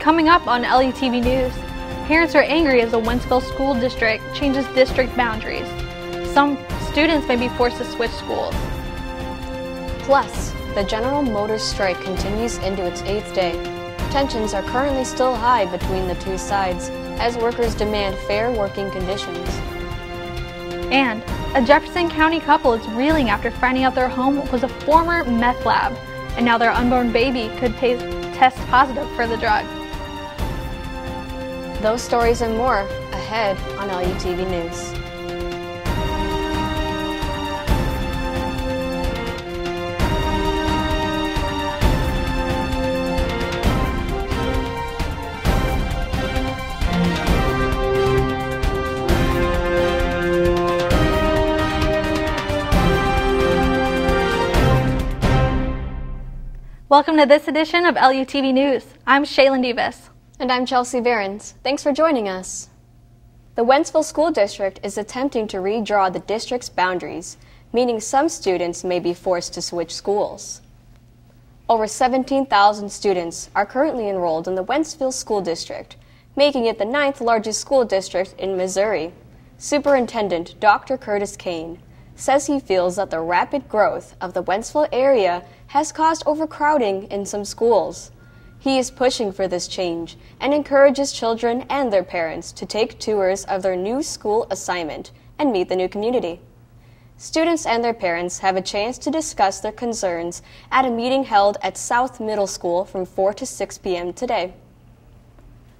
Coming up on LUTV News, parents are angry as the Wentzville School District changes district boundaries. Some students may be forced to switch schools. Plus, the General Motors strike continues into its eighth day. Tensions are currently still high between the two sides as workers demand fair working conditions. And a Jefferson County couple is reeling after finding out their home was a former meth lab, and now their unborn baby could test positive for the drug. Those stories and more ahead on LUTV News. Welcome to this edition of LUTV News. I'm Shaylin Davis. And I'm Chelsea Behrens. Thanks for joining us. The Wentzville School District is attempting to redraw the district's boundaries, meaning some students may be forced to switch schools. Over 17,000 students are currently enrolled in the Wentzville School District, making it the ninth largest school district in Missouri. Superintendent Dr. Curtis Cain says he feels that the rapid growth of the Wentzville area has caused overcrowding in some schools. He is pushing for this change and encourages children and their parents to take tours of their new school assignment and meet the new community. Students and their parents have a chance to discuss their concerns at a meeting held at South Middle School from 4 to 6 p.m. today.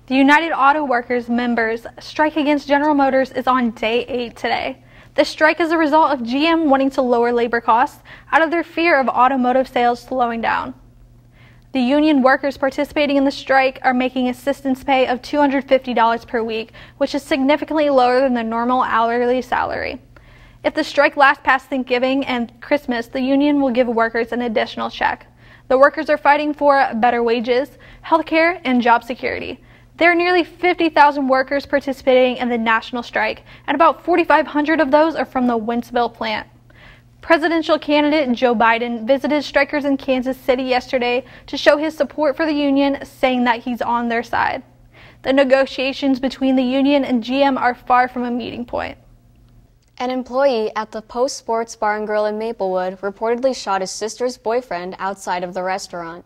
The United Auto Workers members' strike against General Motors is on day 8 today. The strike is a result of GM wanting to lower labor costs out of their fear of automotive sales slowing down. The union workers participating in the strike are making assistance pay of $250 per week, which is significantly lower than the normal hourly salary. If the strike lasts past Thanksgiving and Christmas, the union will give workers an additional check. The workers are fighting for better wages, health care, and job security. There are nearly 50,000 workers participating in the national strike, and about 4,500 of those are from the Wentzville plant. Presidential candidate Joe Biden visited strikers in Kansas City yesterday to show his support for the union, saying that he's on their side. The negotiations between the union and GM are far from a meeting point. An employee at the Post Sports Bar and Grill in Maplewood reportedly shot his sister's boyfriend outside of the restaurant.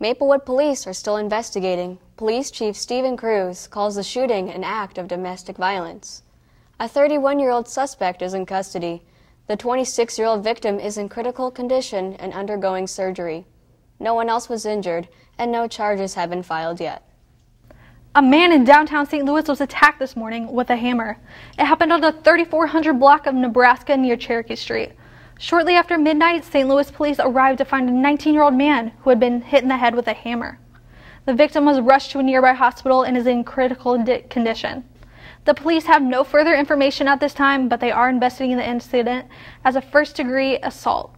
Maplewood police are still investigating. Police Chief Stephen Cruz calls the shooting an act of domestic violence. A 31 year old suspect is in custody. The 26 year old victim is in critical condition and undergoing surgery. No one else was injured, and no charges have been filed yet. A man in downtown St. Louis was attacked this morning with a hammer. It happened on the 3400 block of Nebraska near Cherokee Street. Shortly after midnight, St. Louis police arrived to find a 19 year old man who had been hit in the head with a hammer. The victim was rushed to a nearby hospital and is in critical condition. The police have no further information at this time, but they are investigating the incident as a first degree assault.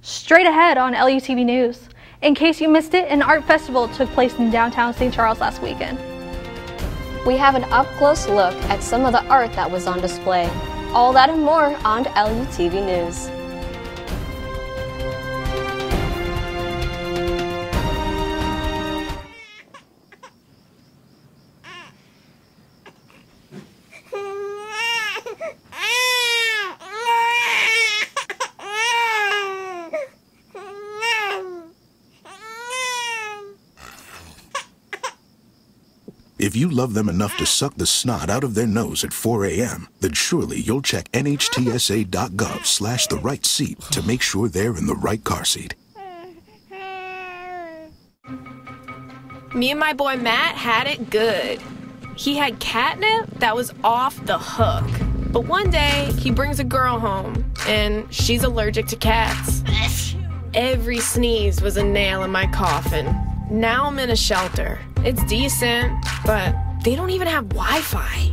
Straight ahead on LUTV News. In case you missed it, an art festival took place in downtown St. Charles last weekend. We have an up close look at some of the art that was on display. All that and more on LUTV News. If you love them enough to suck the snot out of their nose at 4 a.m., then surely you'll check nhtsa.gov slash the right seat to make sure they're in the right car seat. Me and my boy Matt had it good. He had catnip that was off the hook. But one day, he brings a girl home, and she's allergic to cats. Every sneeze was a nail in my coffin. Now I'm in a shelter. It's decent, but they don't even have Wi Fi.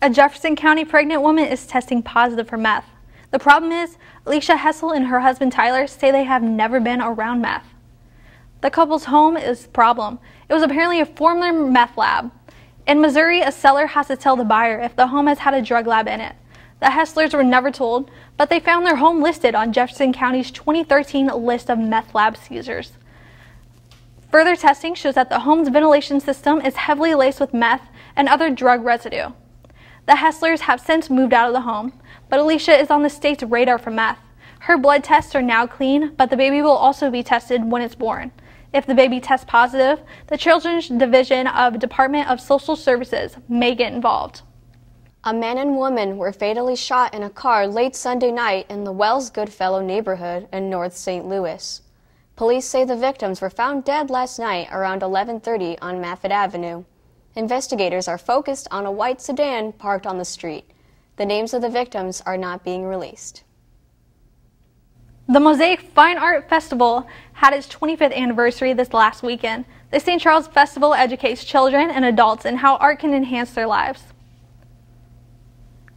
A Jefferson County pregnant woman is testing positive for meth. The problem is, Alicia Hessler and her husband Tyler say they have never been around meth. The couple's home is the problem. It was apparently a former meth lab. In Missouri, a seller has to tell the buyer if the home has had a drug lab in it. The Hesslers were never told, but they found their home listed on Jefferson County's 2013 list of meth lab seizures. Further testing shows that the home's ventilation system is heavily laced with meth and other drug residue. The Hesslers have since moved out of the home, but Alicia is on the state's radar for meth. Her blood tests are now clean, but the baby will also be tested when it's born. If the baby tests positive, the Children's Division of Department of Social Services may get involved. A man and woman were fatally shot in a car late Sunday night in the Wells Goodfellow neighborhood in North St. Louis. Police say the victims were found dead last night around 11:30 on Maffitt Avenue. Investigators are focused on a white sedan parked on the street. The names of the victims are not being released. The Mosaic Fine Art Festival had its 25th anniversary this last weekend. The St. Charles Festival educates children and adults in how art can enhance their lives.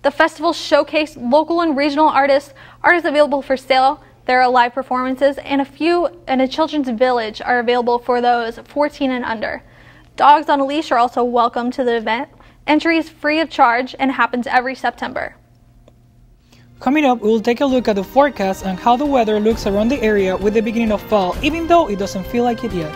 The festival showcased local and regional artists. artists available for sale there are live performances, and a few and a children's village are available for those 14 and under. Dogs on a leash are also welcome to the event. Entry is free of charge and happens every September. Coming up, we will take a look at the forecast and how the weather looks around the area with the beginning of fall, even though it doesn't feel like it yet.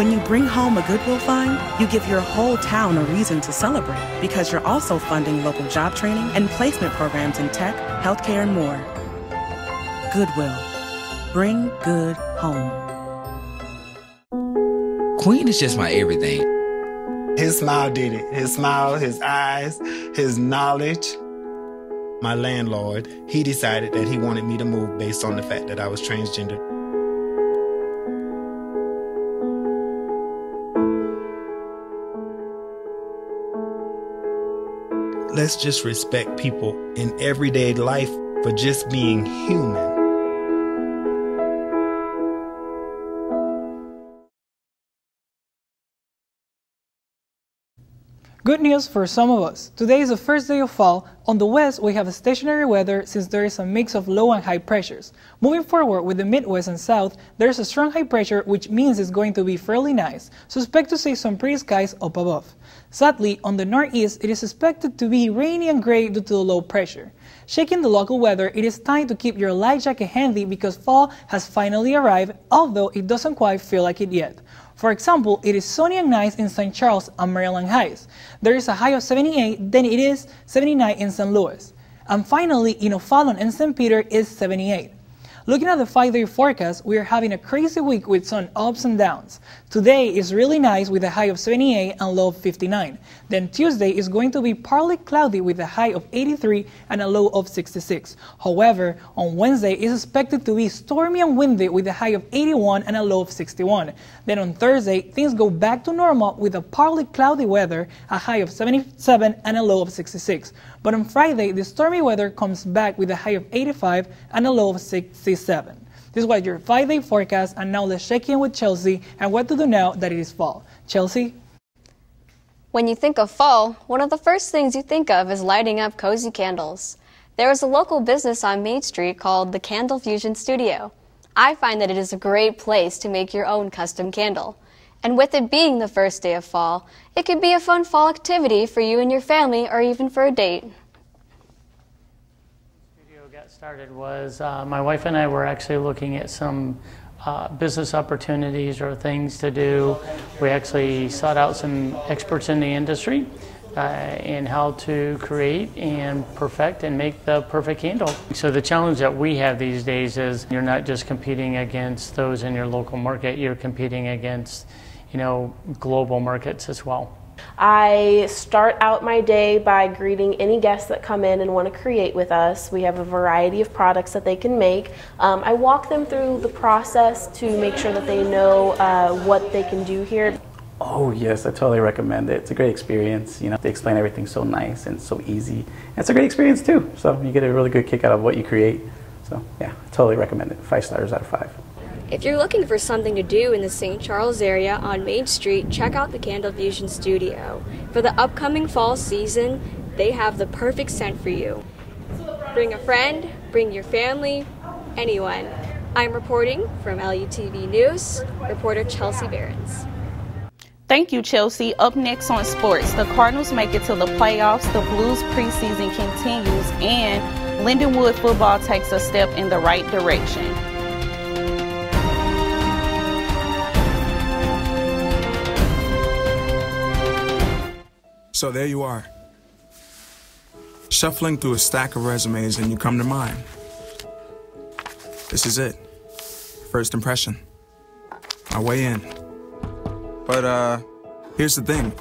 When you bring home a Goodwill find, you give your whole town a reason to celebrate because you're also funding local job training and placement programs in tech, healthcare, and more. Goodwill. Bring good home. Queen is just my everything. His smile did it. His smile, his eyes, his knowledge. My landlord, he decided that he wanted me to move based on the fact that I was transgender. Let's just respect people in everyday life for just being human. Good news for some of us. Today is the first day of fall. On the west, we have stationary weather since there is a mix of low and high pressures. Moving forward with the Midwest and South, there is a strong high pressure, which means it's going to be fairly nice. So expect to see some pretty skies up above. Sadly, on the northeast, it is expected to be rainy and gray due to the low pressure. Checking the local weather, it is time to keep your light jacket handy because fall has finally arrived, although it doesn't quite feel like it yet. For example, it is sunny and nice in St. Charles and Maryland Heights. There is a high of 78, then it is 79 in St. Louis. And finally, in O'Fallon and St. Peter is 78. Looking at the five day forecast, we are having a crazy week with some ups and downs. Today is really nice with a high of 78 and low of 59. Then Tuesday is going to be partly cloudy with a high of 83 and a low of 66. However, on Wednesday is expected to be stormy and windy with a high of 81 and a low of 61. Then on Thursday, things go back to normal with a partly cloudy weather, a high of 77 and a low of 66. But on Friday, the stormy weather comes back with a high of 85 and a low of 67. This was your five day forecast, and now let's check in with Chelsea and what to do now that it is fall. Chelsea? When you think of fall, one of the first things you think of is lighting up cozy candles. There is a local business on Main Street called the Candle Fusion Studio. I find that it is a great place to make your own custom candle. And with it being the first day of fall, it could be a fun fall activity for you and your family or even for a date. Started was uh, my wife and I were actually looking at some uh, business opportunities or things to do. We actually sought out some experts in the industry uh, in how to create and perfect and make the perfect candle. So the challenge that we have these days is you're not just competing against those in your local market, you're competing against, you know, global markets as well. I start out my day by greeting any guests that come in and want to create with us. We have a variety of products that they can make. Um, I walk them through the process to make sure that they know uh, what they can do here. Oh yes, I totally recommend it. It's a great experience. You know, they explain everything so nice and so easy. And it's a great experience too. So you get a really good kick out of what you create. So yeah, I totally recommend it. Five stars out of five. If you're looking for something to do in the St. Charles area on Main Street, check out the Candle Fusion Studio. For the upcoming fall season, they have the perfect scent for you. Bring a friend, bring your family, anyone. I'm reporting from LUTV News, reporter Chelsea Behrens. Thank you, Chelsea. Up next on sports, the Cardinals make it to the playoffs, the Blues preseason continues, and Lindenwood football takes a step in the right direction. So there you are. Shuffling through a stack of resumes and you come to mine. This is it. First impression. My way in. But, uh, here's the thing.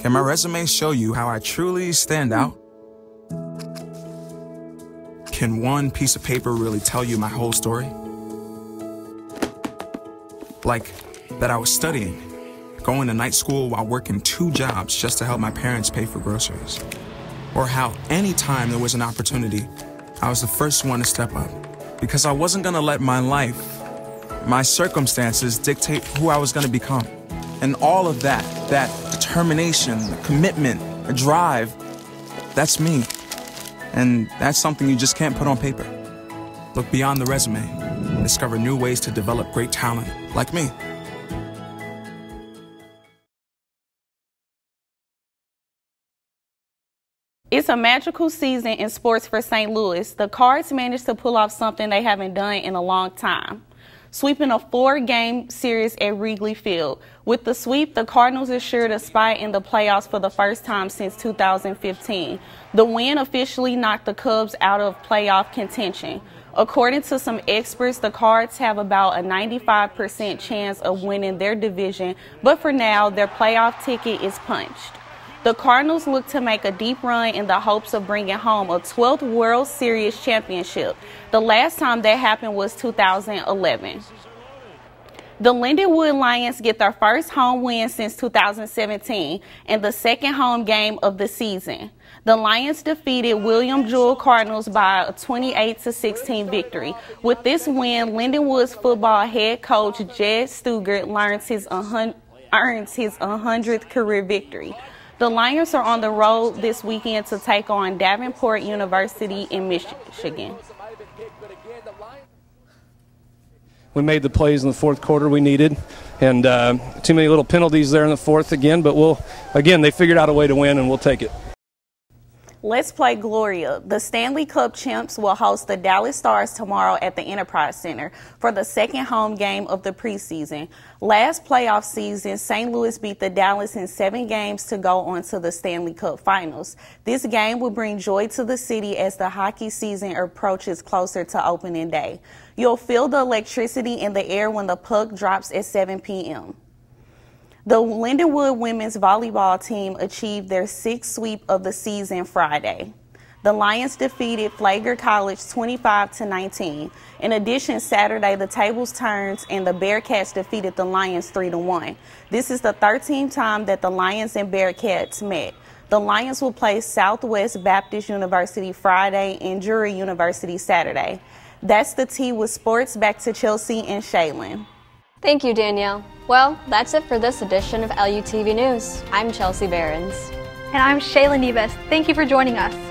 Can my resume show you how I truly stand out? Can one piece of paper really tell you my whole story? Like, that I was studying going to night school while working two jobs just to help my parents pay for groceries. Or how anytime there was an opportunity, I was the first one to step up. Because I wasn't gonna let my life, my circumstances dictate who I was gonna become. And all of that, that determination, commitment, a drive, that's me. And that's something you just can't put on paper. Look beyond the resume, discover new ways to develop great talent, like me. It's a magical season in sports for St. Louis. The Cards managed to pull off something they haven't done in a long time. Sweeping a four game series at Wrigley Field. With the sweep, the Cardinals assured a spot in the playoffs for the first time since 2015. The win officially knocked the Cubs out of playoff contention. According to some experts, the Cards have about a 95% chance of winning their division, but for now, their playoff ticket is punched. The Cardinals look to make a deep run in the hopes of bringing home a 12th World Series championship. The last time that happened was 2011. The Lindenwood Lions get their first home win since 2017 and the second home game of the season. The Lions defeated William Jewell Cardinals by a 28 16 victory. With this win, Lindenwood's football head coach Jed Stugart earns his 100th career victory. The Lions are on the road this weekend to take on Davenport University in Michigan. We made the plays in the fourth quarter we needed, and uh, too many little penalties there in the fourth again. But we'll, again, they figured out a way to win, and we'll take it. Let's play Gloria. The Stanley Cup champs will host the Dallas Stars tomorrow at the Enterprise Center for the second home game of the preseason. Last playoff season, St. Louis beat the Dallas in seven games to go on to the Stanley Cup finals. This game will bring joy to the city as the hockey season approaches closer to opening day. You'll feel the electricity in the air when the puck drops at 7 p.m. The Lindenwood women's volleyball team achieved their sixth sweep of the season Friday. The Lions defeated Flagler College 25 to 19. In addition, Saturday the tables turned and the Bearcats defeated the Lions 3 to 1. This is the 13th time that the Lions and Bearcats met. The Lions will play Southwest Baptist University Friday and Drury University Saturday. That's the T with sports. Back to Chelsea and Shaylin. Thank you, Danielle. Well, that's it for this edition of LUTV News. I'm Chelsea Behrens. And I'm Shaylin Davis. Thank you for joining us.